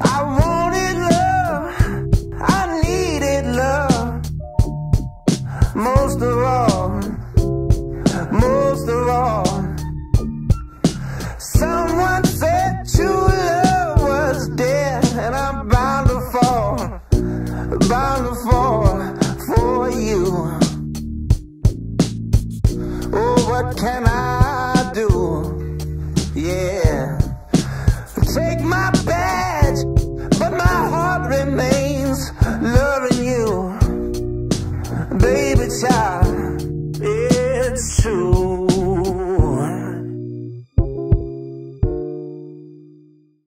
I wanted love, I needed love. most of all, most of all. Someone said true love was dead, and I'm bound to fall, bound to fall for you. Oh, what can I? Baby child, it's true.